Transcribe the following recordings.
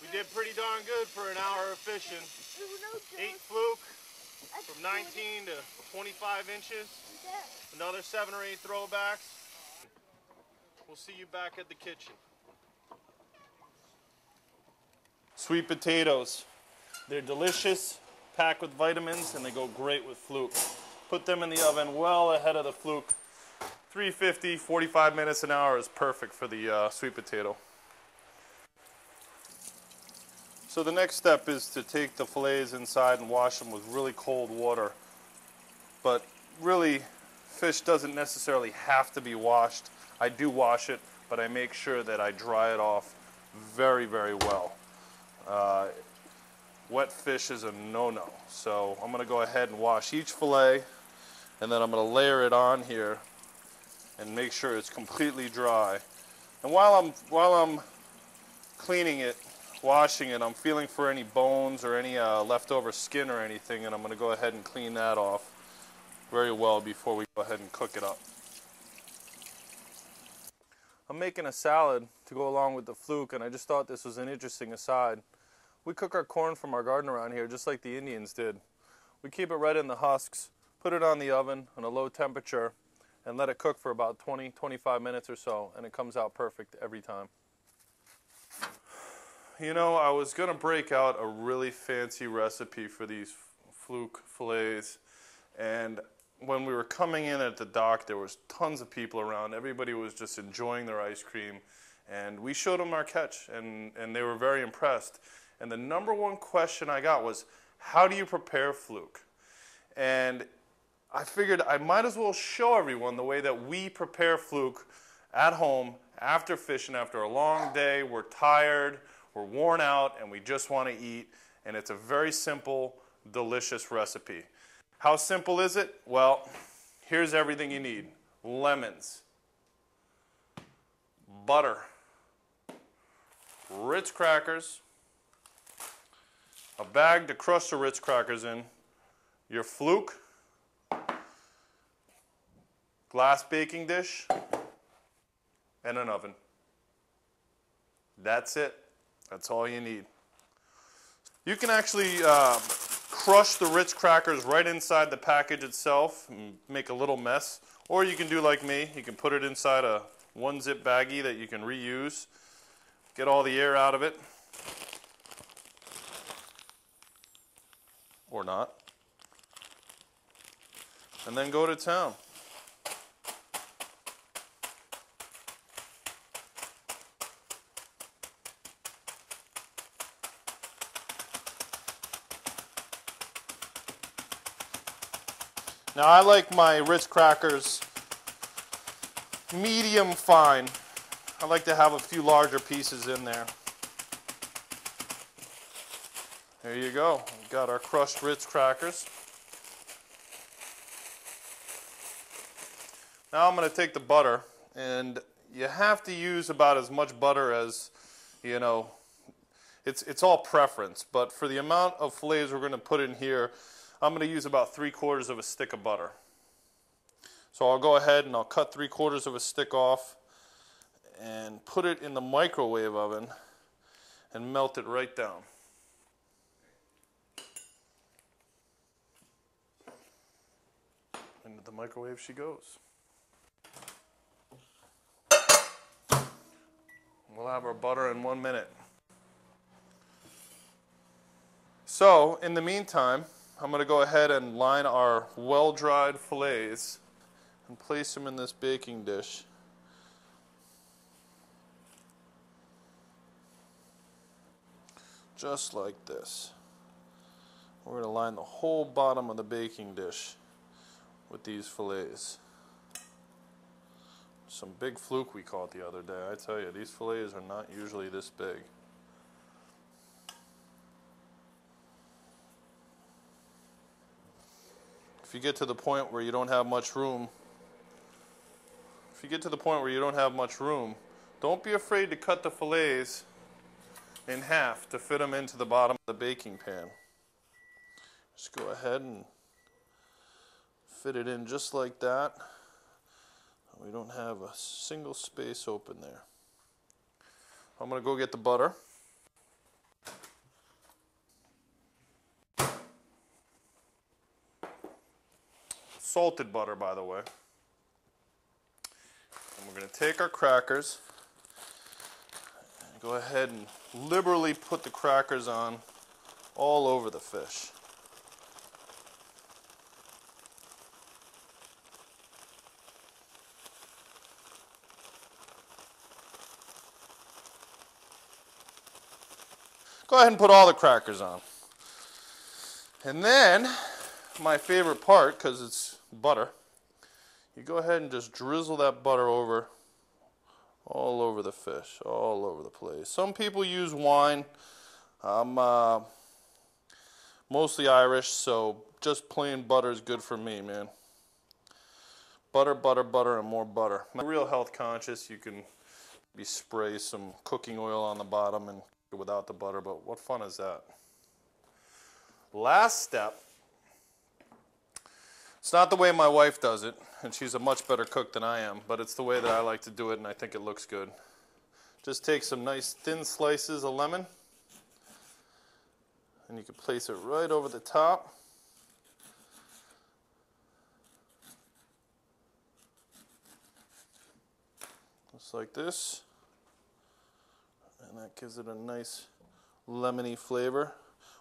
We did pretty darn good for an hour of fishing. Eight fluke from 19 to 25 inches. Another seven or eight throwbacks. We'll see you back at the kitchen. Sweet potatoes. They're delicious, packed with vitamins, and they go great with fluke. Put them in the oven well ahead of the fluke. 350, 45 minutes an hour is perfect for the uh, sweet potato. So the next step is to take the fillets inside and wash them with really cold water. But really, fish doesn't necessarily have to be washed. I do wash it, but I make sure that I dry it off very, very well. Uh, wet fish is a no-no. So I'm going to go ahead and wash each fillet, and then I'm going to layer it on here and make sure it's completely dry. And while I'm while I'm cleaning it, washing it, I'm feeling for any bones or any uh, leftover skin or anything, and I'm going to go ahead and clean that off very well before we go ahead and cook it up. I'm making a salad to go along with the fluke, and I just thought this was an interesting aside. We cook our corn from our garden around here just like the Indians did. We keep it right in the husks, put it on the oven on a low temperature, and let it cook for about 20 25 minutes or so, and it comes out perfect every time. You know, I was going to break out a really fancy recipe for these fluke fillets, and when we were coming in at the dock, there was tons of people around. Everybody was just enjoying their ice cream, and we showed them our catch, and, and they were very impressed. And the number one question I got was, how do you prepare fluke? And I figured I might as well show everyone the way that we prepare fluke at home after fishing, after a long day. We're tired, we're worn out, and we just want to eat. And it's a very simple, delicious recipe. How simple is it? Well, here's everything you need lemons, butter, Ritz crackers, a bag to crush the Ritz crackers in, your fluke, glass baking dish, and an oven. That's it. That's all you need. You can actually uh, crush the Ritz crackers right inside the package itself and make a little mess. Or you can do like me. You can put it inside a one zip baggie that you can reuse. Get all the air out of it. Or not. And then go to town. Now I like my Ritz crackers medium fine. I like to have a few larger pieces in there. There you go. We've got our crushed Ritz crackers. Now I'm going to take the butter and you have to use about as much butter as, you know, it's, it's all preference, but for the amount of fillets we're going to put in here, I'm going to use about three quarters of a stick of butter. So I'll go ahead and I'll cut three quarters of a stick off and put it in the microwave oven and melt it right down. Into the microwave she goes. We'll have our butter in one minute. So, in the meantime, I'm going to go ahead and line our well-dried fillets and place them in this baking dish. Just like this. We're going to line the whole bottom of the baking dish with these fillets. Some big fluke we caught the other day. I tell you, these fillets are not usually this big. If you get to the point where you don't have much room, if you get to the point where you don't have much room, don't be afraid to cut the fillets in half to fit them into the bottom of the baking pan. Just go ahead and fit it in just like that. We don't have a single space open there. I'm going to go get the butter. Salted butter, by the way. And we're going to take our crackers and go ahead and liberally put the crackers on all over the fish. Go ahead and put all the crackers on. And then, my favorite part, because it's butter, you go ahead and just drizzle that butter over all over the fish, all over the place. Some people use wine. I'm uh, mostly Irish, so just plain butter is good for me, man. Butter, butter, butter, and more butter. I'm real health conscious. You can be spray some cooking oil on the bottom and without the butter, but what fun is that? Last step. It's not the way my wife does it, and she's a much better cook than I am, but it's the way that I like to do it, and I think it looks good. Just take some nice thin slices of lemon, and you can place it right over the top. Just like this and that gives it a nice lemony flavor.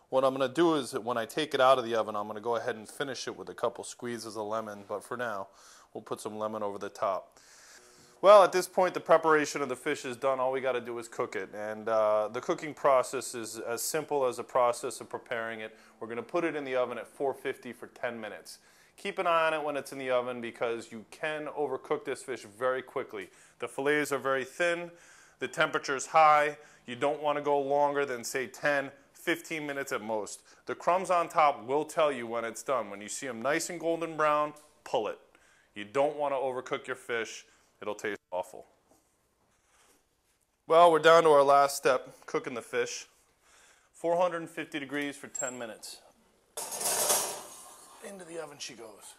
What I'm going to do is when I take it out of the oven, I'm going to go ahead and finish it with a couple squeezes of lemon, but for now, we'll put some lemon over the top. Well, at this point, the preparation of the fish is done. All we got to do is cook it. And uh, the cooking process is as simple as the process of preparing it. We're going to put it in the oven at 450 for 10 minutes. Keep an eye on it when it's in the oven because you can overcook this fish very quickly. The fillets are very thin the temperature is high. You don't want to go longer than say 10, 15 minutes at most. The crumbs on top will tell you when it's done. When you see them nice and golden brown, pull it. You don't want to overcook your fish. It'll taste awful. Well, we're down to our last step, cooking the fish. 450 degrees for 10 minutes. Into the oven she goes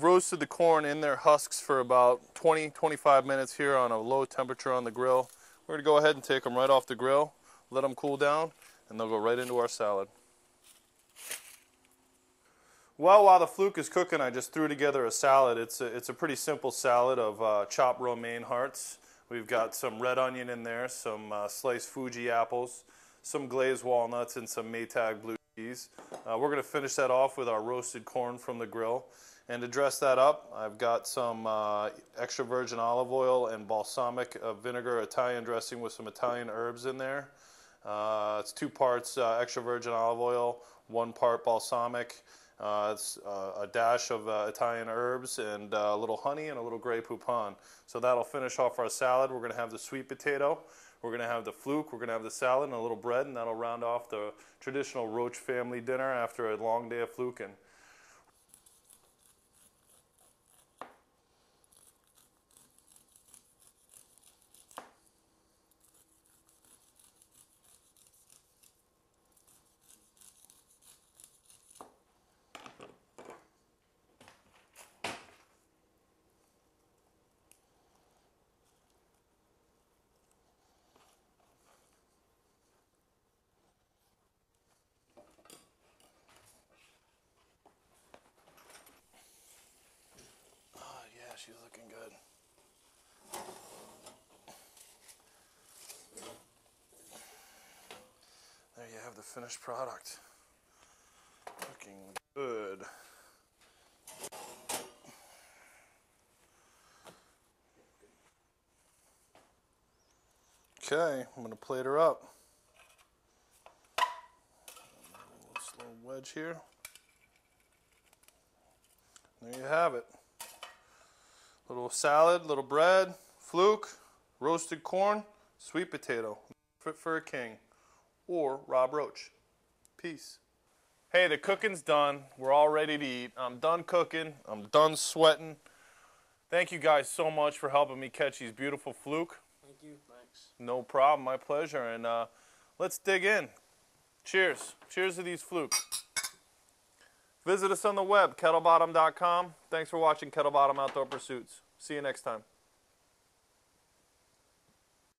roasted the corn in their husks for about 20, 25 minutes here on a low temperature on the grill. We're to go ahead and take them right off the grill, let them cool down, and they'll go right into our salad. Well, while the fluke is cooking, I just threw together a salad. It's a, it's a pretty simple salad of uh, chopped romaine hearts. We've got some red onion in there, some uh, sliced Fuji apples, some glazed walnuts, and some Maytag blue cheese. Uh, we're going to finish that off with our roasted corn from the grill. And to dress that up, I've got some uh, extra virgin olive oil and balsamic uh, vinegar Italian dressing with some Italian herbs in there. Uh, it's two parts uh, extra virgin olive oil, one part balsamic. Uh, it's uh, a dash of Italian herbs and a little honey and a little Grey Poupon. So that'll finish off our salad. We're going to have the sweet potato. We're going to have the fluke. We're going to have the salad and a little bread, and that'll round off the traditional Roach family dinner after a long day of fluking. The finished product. Looking good. Okay, I'm going to plate her up. A little wedge here. There you have it. Little salad, little bread, fluke, roasted corn, sweet potato. Fit for a king. Or Robb Roach. Peace. Hey, the cooking's done. We're all ready to eat. I'm done cooking. I'm done sweating. Thank you guys so much for helping me catch these beautiful fluke. Thank you. Thanks. No problem. My pleasure. And uh, let's dig in. Cheers. Cheers to these fluke. Visit us on the web, kettlebottom.com. Thanks for watching Kettlebottom Outdoor Pursuits. See you next time.